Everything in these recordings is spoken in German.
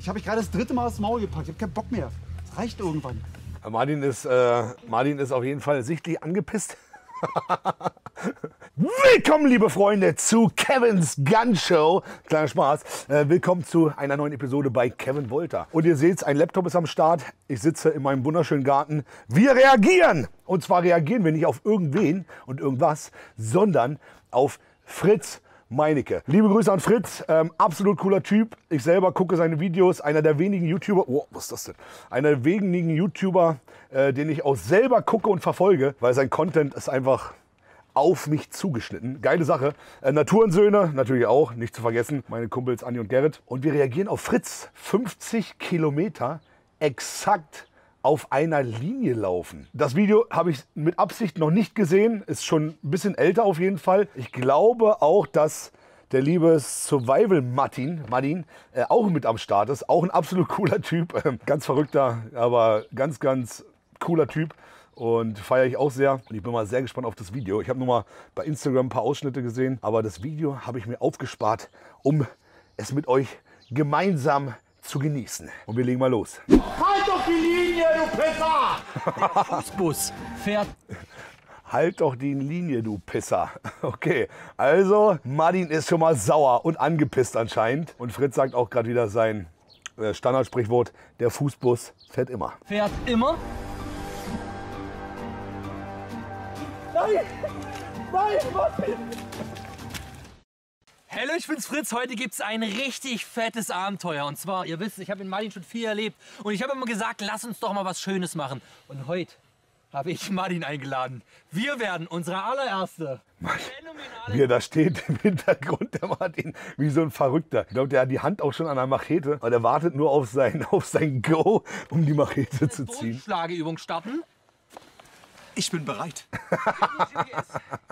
Ich habe mich gerade das dritte Mal aufs Maul gepackt. Ich habe keinen Bock mehr. Es reicht irgendwann. Martin ist, äh, Martin ist auf jeden Fall sichtlich angepisst. Willkommen, liebe Freunde, zu Kevins Gun Show. Kleiner Spaß. Äh, willkommen zu einer neuen Episode bei Kevin Wolter. Und ihr seht, ein Laptop ist am Start. Ich sitze in meinem wunderschönen Garten. Wir reagieren. Und zwar reagieren wir nicht auf irgendwen und irgendwas, sondern auf Fritz Meinecke. Liebe Grüße an Fritz, ähm, absolut cooler Typ. Ich selber gucke seine Videos, einer der wenigen YouTuber, oh, was ist das denn? Einer der wenigen YouTuber, äh, den ich auch selber gucke und verfolge, weil sein Content ist einfach auf mich zugeschnitten. Geile Sache. Äh, Naturensöhne natürlich auch, nicht zu vergessen. Meine Kumpels Anni und Gerrit. Und wir reagieren auf Fritz. 50 Kilometer exakt auf einer Linie laufen. Das Video habe ich mit Absicht noch nicht gesehen, ist schon ein bisschen älter auf jeden Fall. Ich glaube auch, dass der liebe Survival Martin, Martin äh, auch mit am Start ist. Auch ein absolut cooler Typ, ähm, ganz verrückter, aber ganz, ganz cooler Typ und feiere ich auch sehr. Und ich bin mal sehr gespannt auf das Video. Ich habe nur mal bei Instagram ein paar Ausschnitte gesehen, aber das Video habe ich mir aufgespart, um es mit euch gemeinsam zu genießen. Und wir legen mal los. Halt doch die Linie, du Pisser! Fußbus fährt. Halt doch die Linie, du Pisser. Okay, also Martin ist schon mal sauer und angepisst anscheinend. Und Fritz sagt auch gerade wieder sein äh, Standardsprichwort, der Fußbus fährt immer. Fährt immer. Nein! Nein, Martin! Hallo, ich bin's Fritz. Heute gibt's ein richtig fettes Abenteuer. Und zwar, ihr wisst, ich habe in Martin schon viel erlebt. Und ich habe immer gesagt, lass uns doch mal was Schönes machen. Und heute habe ich Martin eingeladen. Wir werden unsere allererste Wie er da steht im Hintergrund, der Martin, wie so ein Verrückter. Ich glaube, der hat die Hand auch schon an der Machete, aber der wartet nur auf sein, auf sein Go, um die Machete zu ziehen. Bodenschlageübung starten. Ich bin bereit.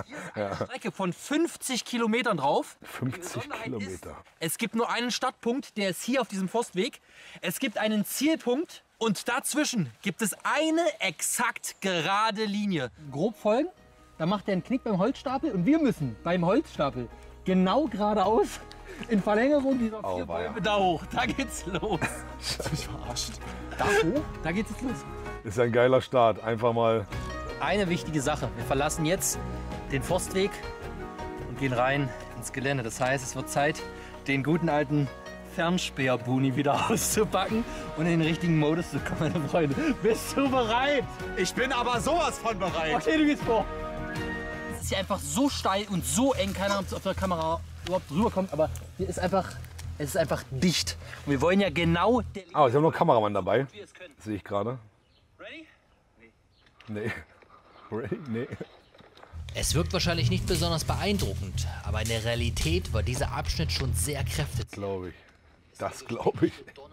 Hier ist eine Strecke von 50 Kilometern drauf. 50 Besonderheit Kilometer. Es gibt nur einen Startpunkt, der ist hier auf diesem Forstweg. Es gibt einen Zielpunkt und dazwischen gibt es eine exakt gerade Linie. Grob folgen, da macht er einen Knick beim Holzstapel und wir müssen beim Holzstapel genau geradeaus in Verlängerung dieser vier. Bäume da hoch. Da geht's los. Ich verarscht. Da hoch, da geht's jetzt los. Ist ein geiler Start. Einfach mal. Eine wichtige Sache. Wir verlassen jetzt den Forstweg und gehen rein ins Gelände. Das heißt, es wird Zeit, den guten alten Fernspeerbuni wieder auszupacken und in den richtigen Modus zu kommen, meine Freunde. Bist du bereit? Ich bin aber sowas von bereit. Okay, du gehst vor. Es ist hier einfach so steil und so eng. Keine Ahnung, ob es auf der Kamera überhaupt rüberkommt, aber hier ist einfach, es ist einfach dicht. Und wir wollen ja genau Ah, ich habe noch einen Kameramann dabei. können. Sehe ich gerade. Ready? Nee. Ready? Nee. Es wirkt wahrscheinlich nicht besonders beeindruckend, aber in der Realität war dieser Abschnitt schon sehr kräftig. Glaube ich. Das glaube ich.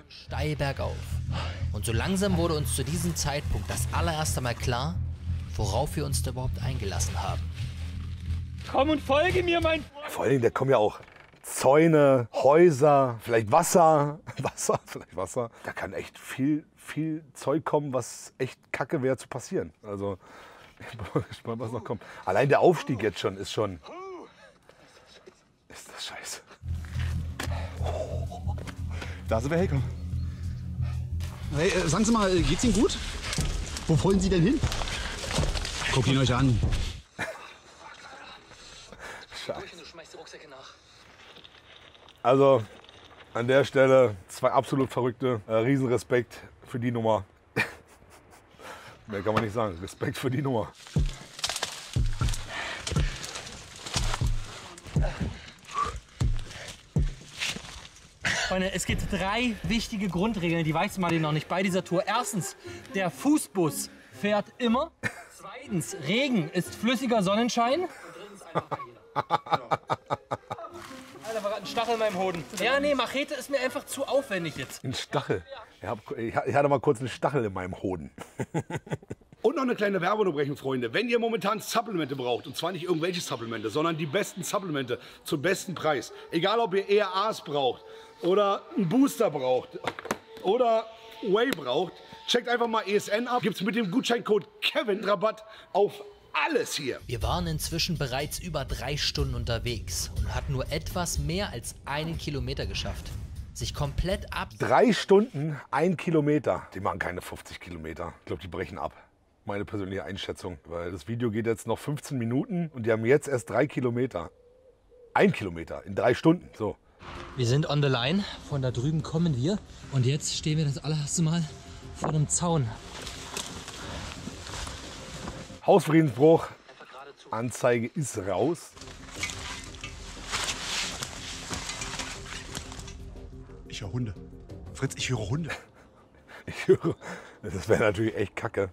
Steil bergauf. Und so langsam wurde uns zu diesem Zeitpunkt das allererste Mal klar, worauf wir uns da überhaupt eingelassen haben. Komm und folge mir, mein Freund. Vor allen Dingen, da kommen ja auch Zäune, Häuser, vielleicht Wasser. Wasser, vielleicht Wasser. Da kann echt viel, viel Zeug kommen, was echt kacke wäre zu passieren. Also, bin mal gespannt, was noch kommt. Allein der Aufstieg jetzt schon ist schon. Ist das scheiße. Da sind wir hergekommen. Hey, äh, sagen Sie mal, äh, geht's Ihnen gut? Wo wollen Sie denn hin? Guckt ihn euch an. Also, an der Stelle zwei absolut verrückte. Äh, Riesenrespekt für die Nummer. Mehr kann man nicht sagen. Respekt für die Nummer. Freunde, es gibt drei wichtige Grundregeln, die weiß Martin noch nicht bei dieser Tour. Erstens, der Fußbus fährt immer. Zweitens, Regen ist flüssiger Sonnenschein. Und drittens, einfach Alter, war grad ein Stachel in meinem Hoden. Ja, nee, Machete ist mir einfach zu aufwendig jetzt. Ein Stachel. Ich, hab, ich hatte mal kurz einen Stachel in meinem Hoden. Und noch eine kleine Werbeunterbrechung, Freunde. Wenn ihr momentan Supplemente braucht, und zwar nicht irgendwelche Supplemente, sondern die besten Supplemente zum besten Preis, egal ob ihr ERAs braucht oder einen Booster braucht oder Whey braucht, checkt einfach mal ESN ab. Gibt's mit dem Gutscheincode Kevin Rabatt auf alles hier. Wir waren inzwischen bereits über drei Stunden unterwegs und hatten nur etwas mehr als einen Kilometer geschafft. sich komplett ab. Drei Stunden, ein Kilometer. Die machen keine 50 Kilometer. Ich glaube, die brechen ab. Meine persönliche Einschätzung. Weil das Video geht jetzt noch 15 Minuten und die haben jetzt erst drei Kilometer. Ein Kilometer in drei Stunden. So. Wir sind on the line. Von da drüben kommen wir. Und jetzt stehen wir das allererste Mal vor einem Zaun. Hausfriedensbruch. Anzeige ist raus. Ich höre Hunde. Fritz, ich höre Hunde. Ich höre, das wäre natürlich echt kacke,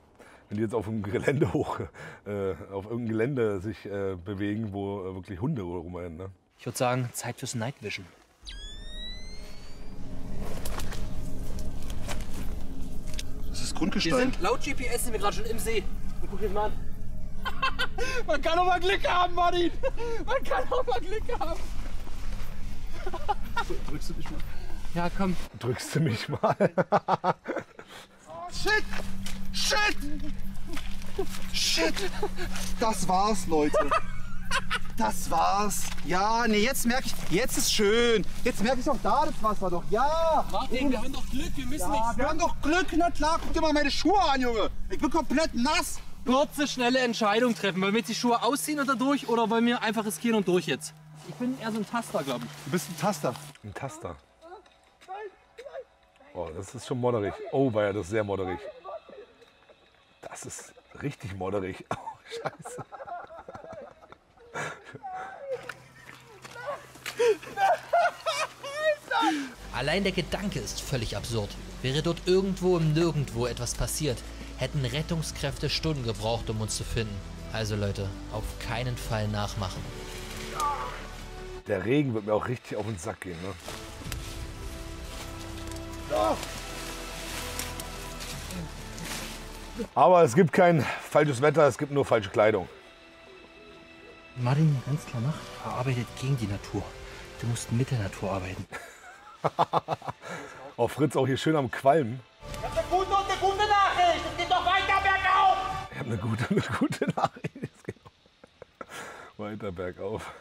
wenn die jetzt auf einem Gelände hoch, äh, auf irgendeinem Gelände sich äh, bewegen, wo äh, wirklich Hunde rumrennen. Ne? Ich würde sagen, Zeit fürs Night Vision. Das ist Wir Grundgestein. sind laut GPS sind wir gerade schon im See. Mal an. Man kann auch mal Glück haben, Martin. Man kann auch mal Glück haben. Drückst du dich mal? Ja, komm. Drückst du mich mal? Shit! Shit! Shit! Das war's, Leute. Das war's. Ja, nee, jetzt merke ich, jetzt ist schön. Jetzt merke ich auch da das Wasser doch. Ja! Martin, wir haben doch Glück, wir müssen Ja, wir haben doch Glück, na klar. Guck dir mal meine Schuhe an, Junge. Ich bin komplett nass. Kurze, schnelle Entscheidung treffen. Wollen wir jetzt die Schuhe ausziehen und da durch oder wollen wir einfach riskieren und durch jetzt? Ich bin eher so ein Taster, glaube ich. Du bist ein Taster. Ein Taster. Oh, das ist schon modderig. Oh, war ja das ist sehr modderig. Das ist richtig modderig. Oh, scheiße. Allein der Gedanke ist völlig absurd. Wäre dort irgendwo im Nirgendwo etwas passiert, hätten Rettungskräfte Stunden gebraucht, um uns zu finden. Also Leute, auf keinen Fall nachmachen. Der Regen wird mir auch richtig auf den Sack gehen. Ne? Aber es gibt kein falsches Wetter, es gibt nur falsche Kleidung. Martin, ganz klar macht, er arbeitet gegen die Natur. Du musst mit der Natur arbeiten. Oh, Fritz auch hier schön am Qualmen. Eine gute und eine gute Nachricht. Es geht doch weiter bergauf. Ich habe eine gute, eine gute Nachricht. Es geht weiter bergauf.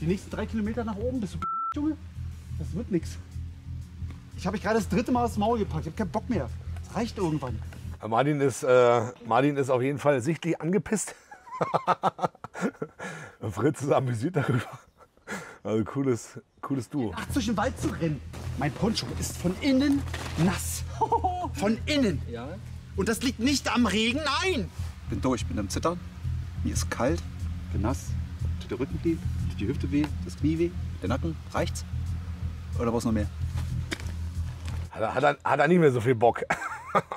Die nächsten drei Kilometer nach oben, bist du Junge? Das wird nix. Ich habe mich gerade das dritte Mal aufs Maul gepackt. Ich habe keinen Bock mehr. Es reicht irgendwann. Martin ist, äh, Martin ist auf jeden Fall sichtlich angepisst. Fritz ist amüsiert darüber. Also cooles, cooles Duo. Nachts durch den Wald zu rennen. Mein Poncho ist von innen nass. Von innen. Ja? Und das liegt nicht am Regen, nein. bin durch, bin am Zittern. Mir ist kalt, bin nass. Tut der Rücken weh, tut die Hüfte weh, das Knie weh, der Nacken. Reicht's? Oder brauchst du noch mehr? Hat er, hat, er, hat er nicht mehr so viel Bock.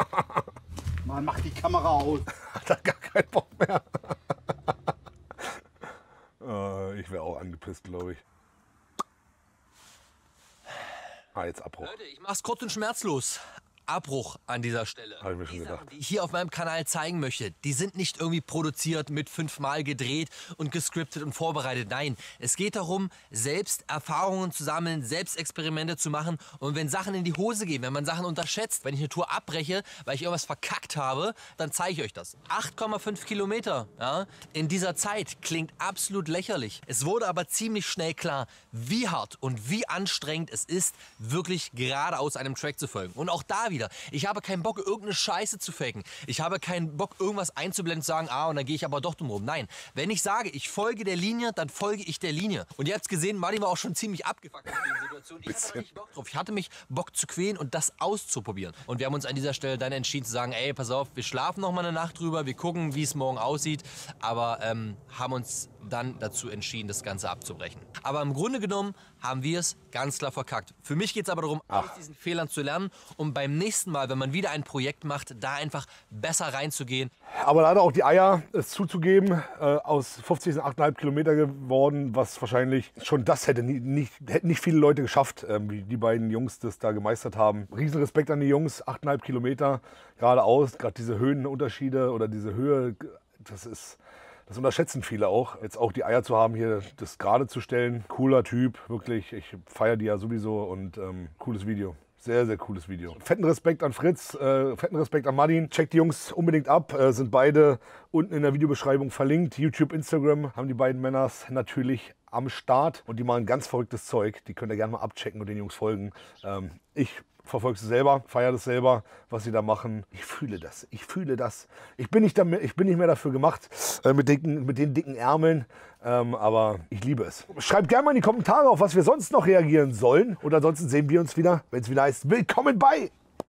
Mann, mach die Kamera aus. Hat er gar keinen Bock mehr. Äh, ich wäre auch angepisst, glaube ich. Ah, jetzt Abbruch. Leute, ich mach's kurz und schmerzlos. Abbruch an dieser Stelle. Hab ich mir schon die gedacht. Sachen, die ich hier auf meinem Kanal zeigen möchte, die sind nicht irgendwie produziert, mit fünfmal gedreht und gescriptet und vorbereitet. Nein, es geht darum, selbst Erfahrungen zu sammeln, selbst Experimente zu machen. Und wenn Sachen in die Hose gehen, wenn man Sachen unterschätzt, wenn ich eine Tour abbreche, weil ich irgendwas verkackt habe, dann zeige ich euch das. 8,5 Kilometer ja, in dieser Zeit klingt absolut lächerlich. Es wurde aber ziemlich schnell klar, wie hart und wie anstrengend es ist, wirklich geradeaus einem Track zu folgen. Und auch da wieder, ich habe keinen Bock, irgendeine Scheiße zu faken. Ich habe keinen Bock, irgendwas einzublenden und zu sagen, ah, und dann gehe ich aber doch drum rum. Nein, wenn ich sage, ich folge der Linie, dann folge ich der Linie. Und ihr habt gesehen, Martin war auch schon ziemlich abgefuckt in der Situation. Ich hatte richtig Bock drauf. Ich hatte mich Bock zu quälen und das auszuprobieren. Und wir haben uns an dieser Stelle dann entschieden zu sagen, ey, pass auf, wir schlafen noch mal eine Nacht drüber, wir gucken, wie es morgen aussieht, aber ähm, haben uns dann dazu entschieden, das Ganze abzubrechen. Aber im Grunde genommen haben wir es ganz klar verkackt. Für mich geht es aber darum, aus diesen Fehlern zu lernen, um beim nächsten Mal, wenn man wieder ein Projekt macht, da einfach besser reinzugehen. Aber leider auch die Eier, es zuzugeben, äh, aus 50 sind 8,5 Kilometer geworden, was wahrscheinlich schon das hätte nie, nicht, hätten nicht viele Leute geschafft, ähm, wie die beiden Jungs das da gemeistert haben. Riesenrespekt an die Jungs, 8,5 Kilometer geradeaus, gerade diese Höhenunterschiede oder diese Höhe, das ist, das unterschätzen viele auch. Jetzt auch die Eier zu haben, hier das gerade zu stellen. Cooler Typ, wirklich. Ich feiere die ja sowieso und ähm, cooles Video. Sehr, sehr cooles Video. Fetten Respekt an Fritz, äh, fetten Respekt an Martin. Checkt die Jungs unbedingt ab. Äh, sind beide unten in der Videobeschreibung verlinkt. YouTube, Instagram haben die beiden Männers natürlich am Start und die machen ganz verrücktes Zeug. Die könnt ihr gerne mal abchecken und den Jungs folgen. Ähm, ich verfolge es selber, feiere das selber, was sie da machen. Ich fühle das, ich fühle das. Ich bin nicht, damit, ich bin nicht mehr dafür gemacht, äh, mit, dicken, mit den dicken Ärmeln, ähm, aber ich liebe es. Schreibt gerne mal in die Kommentare, auf was wir sonst noch reagieren sollen. Und ansonsten sehen wir uns wieder, wenn es wieder heißt, willkommen bei